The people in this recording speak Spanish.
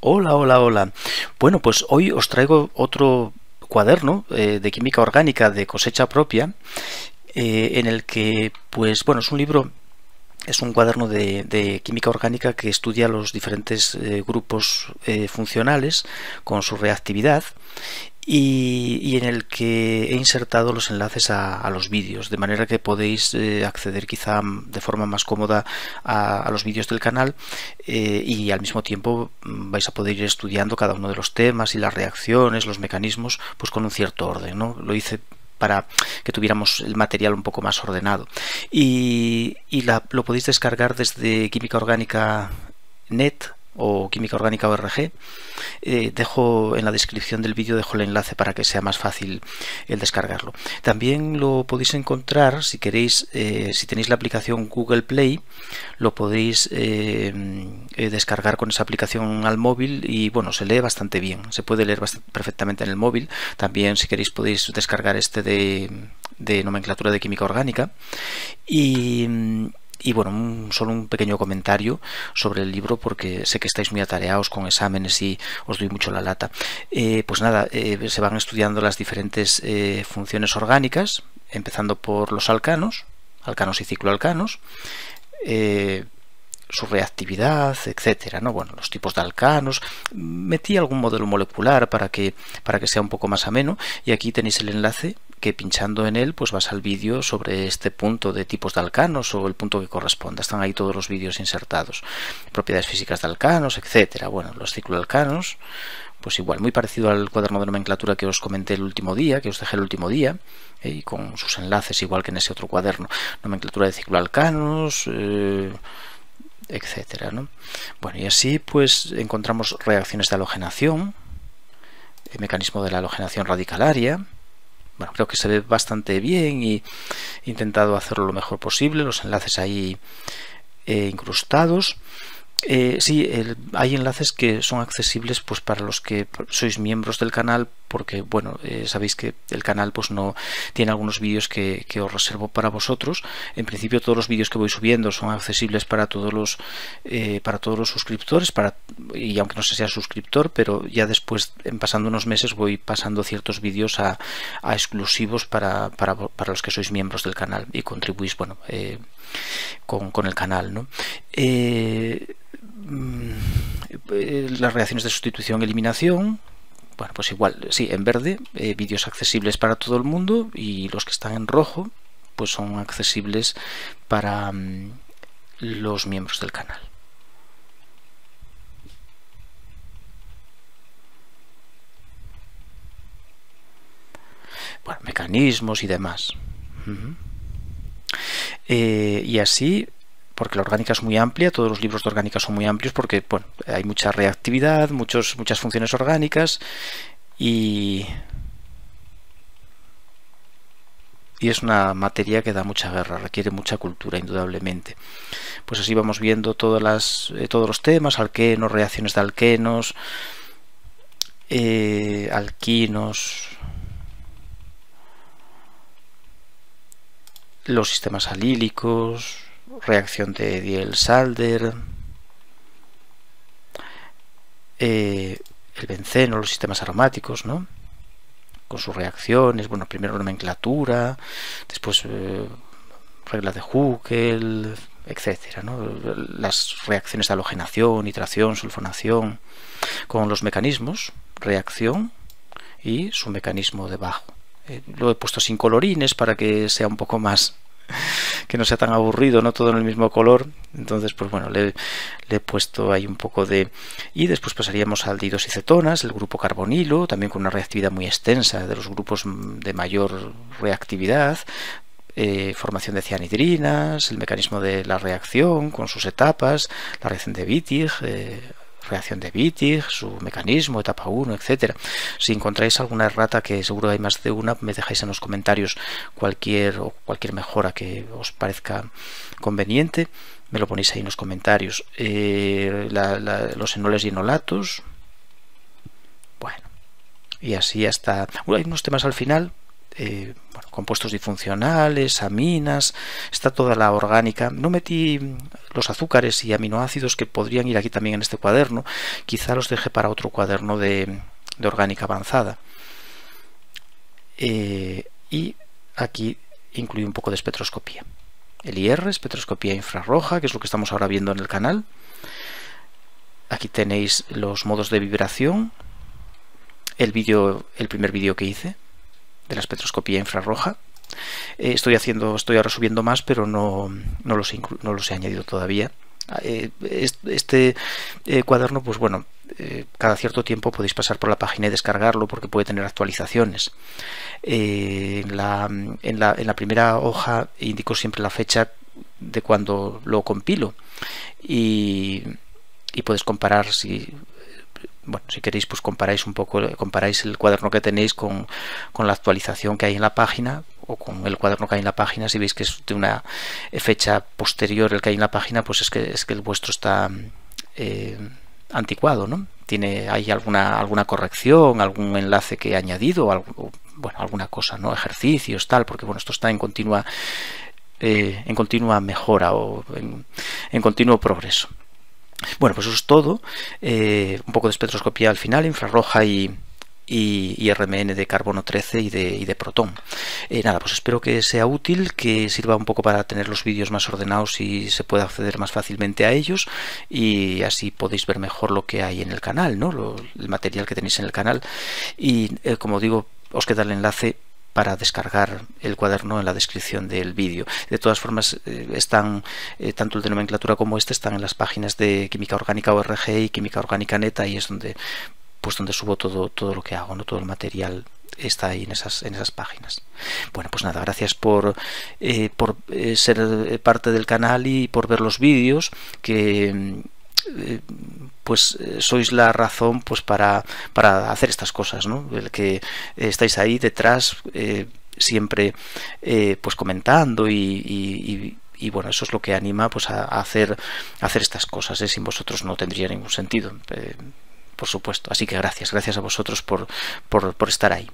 Hola, hola, hola. Bueno, pues hoy os traigo otro cuaderno eh, de química orgánica de cosecha propia, eh, en el que, pues bueno, es un libro, es un cuaderno de, química orgánica que estudia los diferentes eh, grupos funcionales con su reactividad y, en el que he insertado los enlaces a, los vídeos, de manera que podéis eh, acceder quizá de forma más cómoda a, los vídeos del canal eh, y al mismo tiempo mm, vais a poder ir estudiando cada uno de los temas y las reacciones, los mecanismos, pues con un cierto orden. ¿no? Lo hice para que tuviéramos el material un poco más ordenado. Y, lo podéis descargar desde Química Orgánica Net o Química Orgánica ORG. Eh, dejo en la descripción del vídeo dejo el enlace para que sea más fácil el descargarlo. También lo podéis encontrar si queréis, eh, si tenéis la aplicación Google Play, lo podéis eh, descargar con esa aplicación al móvil y bueno, se lee bastante bien, se puede leer perfectamente en el móvil. También si queréis podéis descargar este de, de nomenclatura de química orgánica y y bueno, solo un pequeño comentario sobre el libro porque sé que estáis muy atareados con exámenes y os doy mucho la lata. Eh, pues nada, eh, se van estudiando las diferentes eh, funciones orgánicas, empezando por los alcanos, alcanos y cicloalcanos, su reactividad, etcétera, ¿no? Bueno, los tipos de alcanos. Metí algún modelo molecular para que, para que sea un poco más ameno y aquí tenéis el enlace que pinchando en él pues vas al vídeo sobre este punto de tipos de alcanos o el punto que corresponda. Están ahí todos los vídeos insertados. Propiedades físicas de alcanos, etcétera. Bueno, los cicloalcanos, pues igual, muy parecido al cuaderno de nomenclatura que os comenté el último día, que os dejé el último día, eh, y con sus enlaces igual que en ese otro cuaderno. Nomenclatura de cicloalcanos, eh, etcétera, ¿no? Bueno, y así pues encontramos reacciones de halogenación, el mecanismo de la halogenación radicalaria, bueno, creo que se ve bastante bien y he intentado hacerlo lo mejor posible, los enlaces ahí eh, incrustados. Eh, sí, hay enlaces que son accesibles pues para los que sois miembros del canal porque bueno eh, sabéis que el canal pues no tiene algunos vídeos que, os reservo para vosotros en principio todos los vídeos que voy subiendo son accesibles para todos los eh, para todos los suscriptores para y aunque no se sea suscriptor pero ya después pasando unos meses voy pasando ciertos vídeos a, exclusivos para, para, para, los que sois miembros del canal y contribuís bueno con, con, el canal ¿no? Mm, las reacciones de sustitución eliminación bueno pues igual sí en verde eh, vídeos accesibles para todo el mundo y los que están en rojo pues son accesibles para mm, los miembros del canal. Bueno mecanismos y demás. Eh, y así porque la orgánica es muy amplia, todos los libros de orgánica son muy amplios porque bueno, hay mucha reactividad, muchos, muchas funciones orgánicas y, y es una materia que da mucha guerra, requiere mucha cultura indudablemente. Pues así vamos viendo todas las, eh, todos los temas, alquenos, reacciones de alquenos, eh, alquinos, los sistemas alílicos, reacción de Diel-Salder, eh, el benceno, los sistemas aromáticos, ¿no? con sus reacciones, bueno, primero nomenclatura, después eh, regla de Huckel, etcétera, ¿no? las reacciones de halogenación, nitración, sulfonación, con los mecanismos, reacción y su mecanismo debajo. Eh, lo he puesto sin colorines para que sea un poco más que no sea tan aburrido, no todo en el mismo color. Entonces, pues bueno, le, he puesto ahí un poco de... Y después pasaríamos al y cetonas, el grupo carbonilo, también con una reactividad muy extensa de los grupos de mayor reactividad, eh, formación de cianidrinas, el mecanismo de la reacción con sus etapas, la reacción de Wittig, eh, reacción de Wittig, su mecanismo, etapa 1, etcétera. Si encontráis alguna errata, que seguro hay más de una, me dejáis en los comentarios cualquier o cualquier mejora que os parezca conveniente, me lo ponéis ahí en los comentarios. Eh, los enoles y enolatos, bueno, y así hasta... hay unos temas al final eh, compuestos disfuncionales, aminas, está toda la orgánica. No metí los azúcares y aminoácidos que podrían ir aquí también en este cuaderno, quizá los deje para otro cuaderno de, orgánica avanzada. Eh, y aquí incluye un poco de espectroscopía. El IR, espectroscopía infrarroja, que es lo que estamos ahora viendo en el canal. Aquí tenéis los modos de vibración, el el primer vídeo que hice, de la espectroscopía infrarroja. Eh, estoy haciendo, estoy ahora subiendo más, pero no, no, los, no he añadido todavía. Eh, este eh, cuaderno, pues bueno, cada cierto tiempo podéis pasar por la página y descargarlo porque puede tener actualizaciones. En la, en, la, en, la, primera hoja indico siempre la fecha de cuando lo compilo y, y puedes comparar si bueno, si queréis, pues comparáis un poco, comparáis el cuaderno que tenéis con, la actualización que hay en la página o con el cuaderno que hay en la página. Si veis que es de una fecha posterior el que hay en la página, pues es que, es que el vuestro está eh, anticuado, ¿no? Tiene hay alguna alguna corrección, algún enlace que he añadido, o bueno, alguna cosa, ¿no? Ejercicios, tal, porque bueno, esto está en continua eh, en continua mejora o en continuo progreso. Bueno, pues eso es todo. Eh, un poco de espectroscopía al final, infrarroja y, y, RMN de carbono 13 y de, de protón. Eh, nada, pues espero que sea útil, que sirva un poco para tener los vídeos más ordenados y se pueda acceder más fácilmente a ellos y así podéis ver mejor lo que hay en el canal, ¿no? el material que tenéis en el canal y eh, como digo, os queda el enlace para descargar el cuaderno en la descripción del vídeo. De todas formas, eh, están eh, tanto el de nomenclatura como este están en las páginas de Química Orgánica ORG y Química Orgánica Neta y es donde pues donde subo todo, todo lo que hago, ¿no? todo el material está ahí en esas, en esas páginas. Bueno, pues nada, gracias por, eh, por ser parte del canal y por ver los vídeos que pues eh, sois la razón pues para, para hacer estas cosas, ¿no? El que estáis ahí detrás eh, siempre eh, pues comentando y, y, bueno, eso es lo que anima pues a, hacer, hacer estas cosas, sin vosotros no tendría ningún sentido, por supuesto. Así que gracias, gracias a vosotros por, por, por estar ahí.